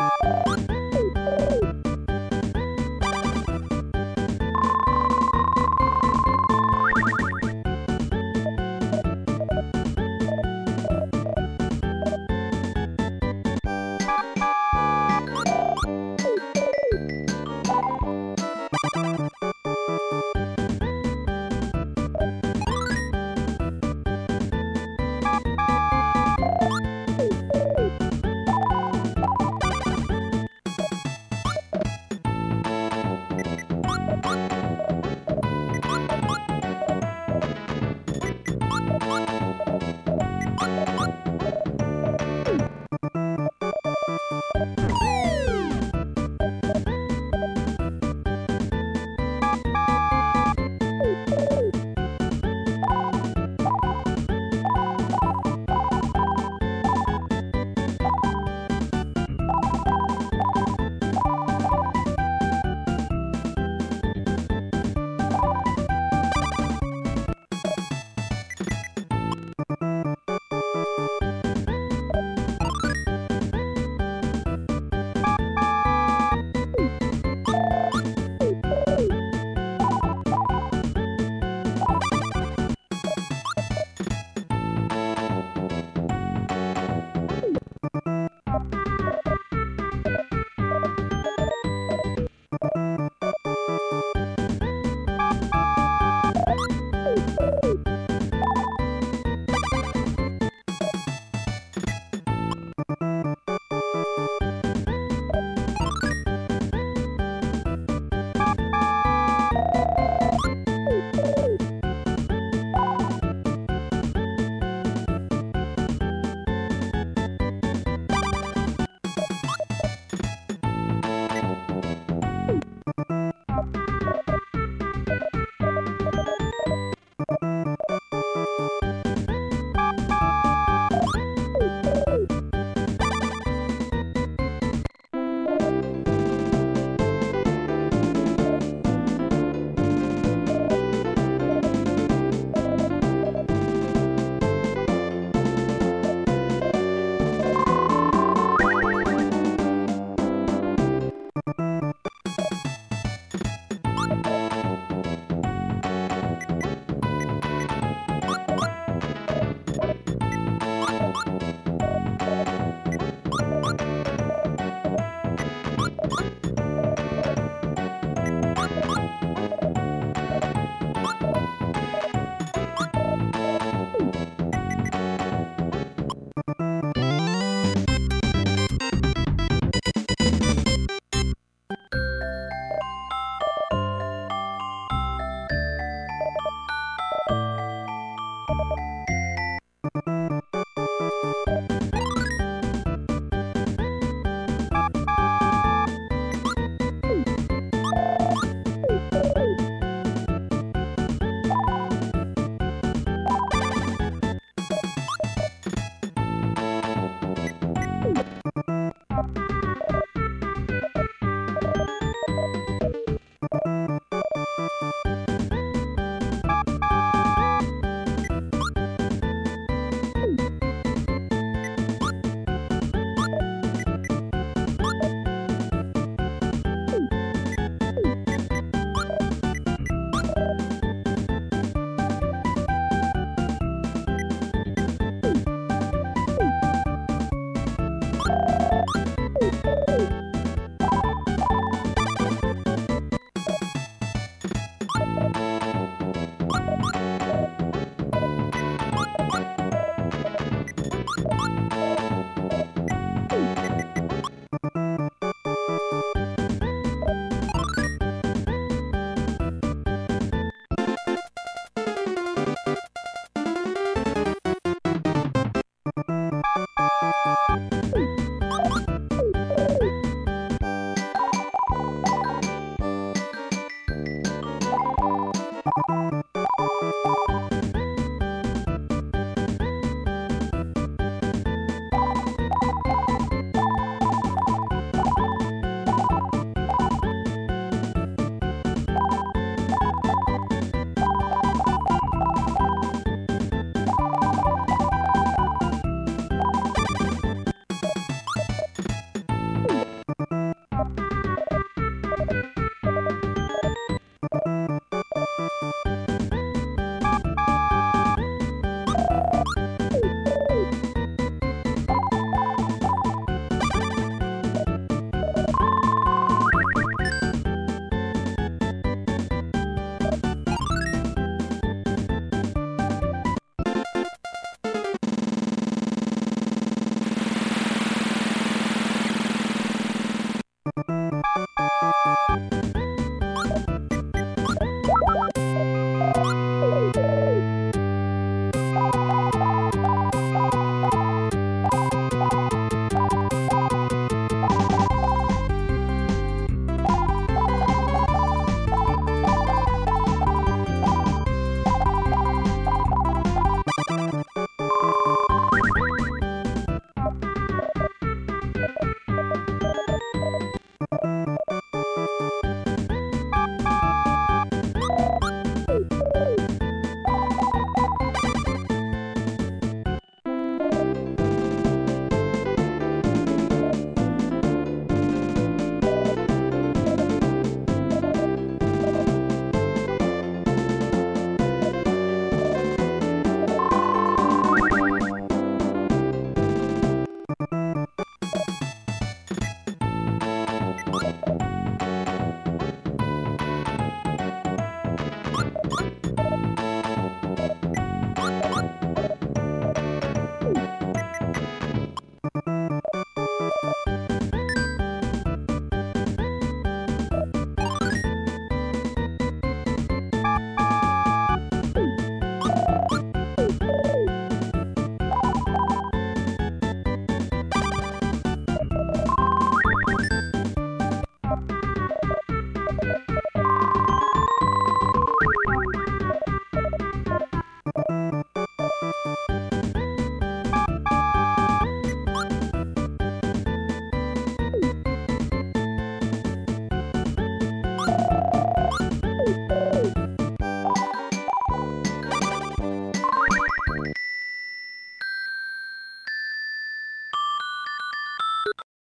you